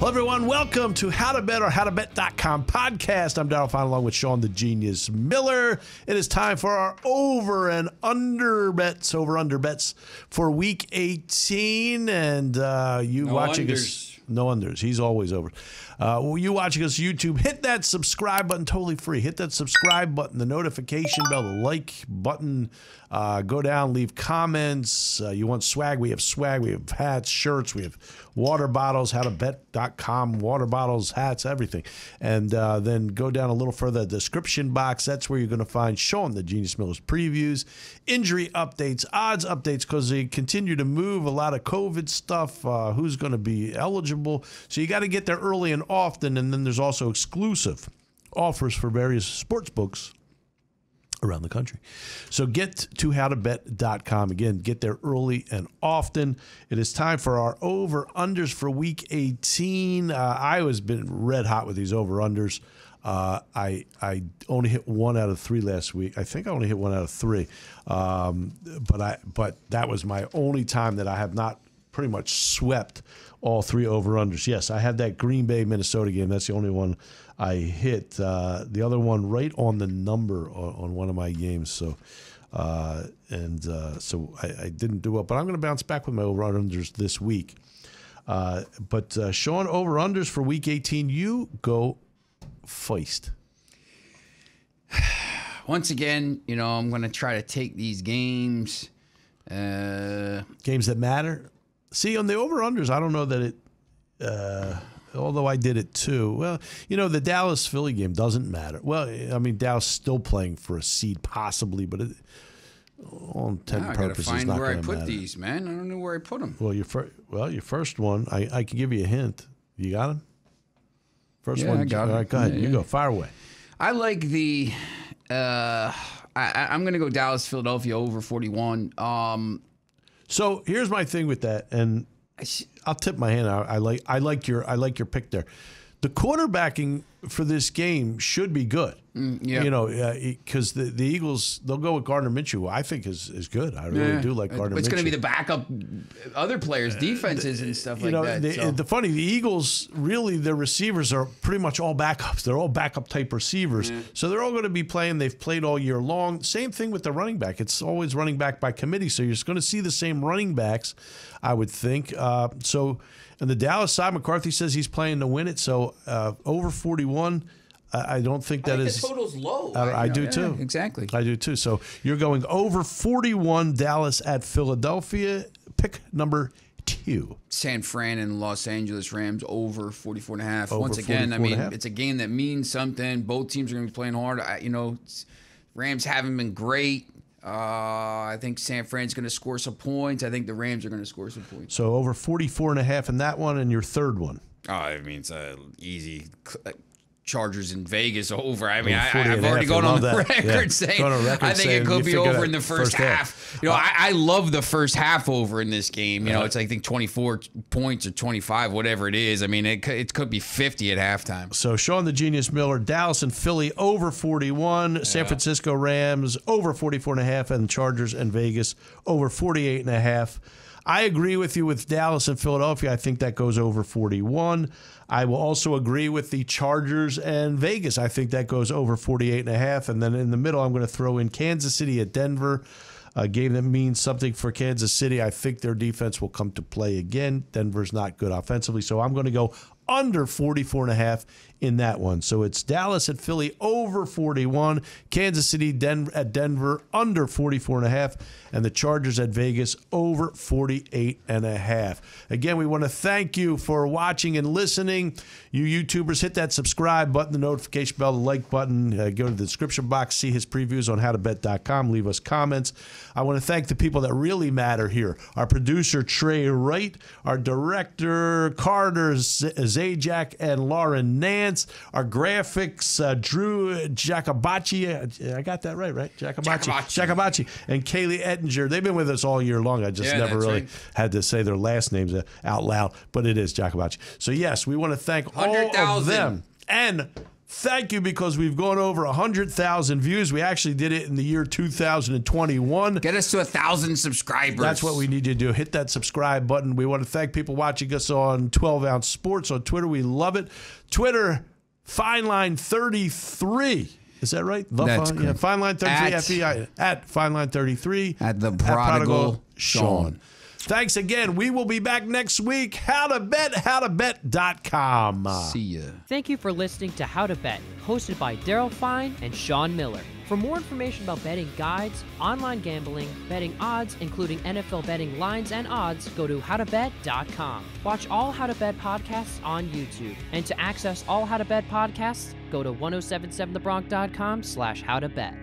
Hello, everyone. Welcome to How to Bet or HowToBet.com podcast. I'm Daryl Fein along with Sean the Genius Miller. It is time for our over and under bets, over under bets for week 18. And uh, you No watching unders. us. No unders. He's always over. Uh, well, you watching us YouTube, hit that subscribe button, totally free. Hit that subscribe button, the notification bell, the like button. Uh, go down, leave comments. Uh, you want swag? We have swag. We have hats, shirts. We have water bottles, howtobet.com, water bottles, hats, everything. And uh, then go down a little further, description box. That's where you're going to find Sean the Genius Miller's previews, injury updates, odds updates, because they continue to move a lot of COVID stuff, uh, who's going to be eligible. So you got to get there early and often. And then there's also exclusive offers for various sports books around the country. So get to howtobet.com. Again, get there early and often. It is time for our over unders for week 18. Uh, I was been red hot with these over unders. Uh, I I only hit one out of three last week. I think I only hit one out of three, um, but I but that was my only time that I have not pretty much swept all three over unders. Yes, I had that Green Bay Minnesota game. That's the only one I hit. Uh, the other one right on the number on, on one of my games. So, uh, and uh, so I, I didn't do well. but I'm going to bounce back with my over unders this week. Uh, but uh, Sean, over unders for week 18, you go feist. Once again, you know, I'm going to try to take these games. Uh, Games that matter. See, on the over unders, I don't know that it. Uh, although I did it too. Well, you know, the Dallas Philly game doesn't matter. Well, I mean, Dallas still playing for a seed, possibly, but it, all intent now and I got to purposes, find where I put matter. these, man. I don't know where I put them. Well, your first, well, your first one, I, I can give you a hint. You got him. First Yeah, one, I got all right, go ahead. Yeah, you yeah. go. Fire away. I like the. Uh, I, I- I'm going to go Dallas, Philadelphia over 41. Um, So here's my thing with that, and I'll tip my hand. I, I like I like your I like your pick there. The quarterbacking for this game should be good. Mm, yeah. You know, because the, the Eagles they'll go with Gardner Minshew. I think is is good. I really yeah. do like Gardner. But it's going to be the backup, other players' defenses and stuff you like know, that. the, so. the funny, the Eagles really their receivers are pretty much all backups. They're all backup type receivers, so they're all going to be playing. They've played all year long. Same thing with the running back. It's always running back by committee, so you're just going to see the same running backs, I would think. Uh, so, and the Dallas side, McCarthy says he's playing to win it. So uh, over 41. I I don't think that I think is. the total's low. I, I know, do yeah, too. Exactly. I do too. So you're going over 41 Dallas at Philadelphia. Pick number two. San Fran and Los Angeles Rams over 44 and a half. Over Once again, I mean, it's a game that means something. Both teams are going to be playing hard. I, you know, Rams haven't been great. Uh, I think San Fran's going to score some points. I think the Rams are going to score some points. So over 44 and a half in that one and your third one. Oh, I mean, it's a easy. Chargers in Vegas over. I mean, oh, I, I've already gone on the record Yeah. saying Gone on record I think it could be over in the first, first half. half. You know, I, I love the first half over in this game. You know, uh-huh. it's I think 24 points or 25, whatever it is. I mean, it could, it could be 50 at halftime. So Sean the Genius Miller, Dallas and Philly over 41, San Francisco Rams over 44 and a half, and Chargers and Vegas over 48 and a half. I agree with you with Dallas and Philadelphia. I think that goes over 41. I will also agree with the Chargers and Vegas. I think that goes over 48 and a half. And then in the middle, I'm going to throw in Kansas City at Denver. A game that means something for Kansas City. I think their defense will come to play again. Denver's not good offensively, so I'm going to go under 44 and a half in that one. So it's Dallas at Philly over 41, Kansas City Den- at Denver under 44 and a half, and the Chargers at Vegas over 48 and a half. Again, we want to thank you for watching and listening. You YouTubers, hit that subscribe button, the notification bell, the like button. Uh, go to the description box, see his previews on howtobet.com, leave us comments. I want to thank the people that really matter here. Our producer, Trey Wright, our director, Carter Z- Zajac and Lauren Nance, our graphics, uh, Drew Jacobachi. I got that right, right? Jacobachi. Jacobachi. Jacobachi and Kaylee Ettinger. They've been with us all year long. I just Yeah, never really right. had to say their last names uh, out loud, but it is Jacobachi. So, yes, we want to thank all of them. And Thank you because we've gone over 100,000 views. We actually did it in the year 2021. Get us to a thousand subscribers. That's what we need you to do. Hit that subscribe button. We want to thank people watching us on 12 Ounce Sports on Twitter. We love it. Twitter, Fine Line 33. Is that right? The That's fine, yeah. Fine Line 33 At- FEI at Fine Line 33 At the Prodigal Sean. Thanks again. We will be back next week. How to bet, howtobet.com. See ya. Thank you for listening to How to Bet, hosted by Daryl Fein and Sean Miller. For more information about betting guides, online gambling, betting odds, including NFL betting lines and odds, go to howtobet.com. Watch all How to Bet podcasts on YouTube. And to access all How to Bet podcasts, go to 1077thebronx.com slash howtobet.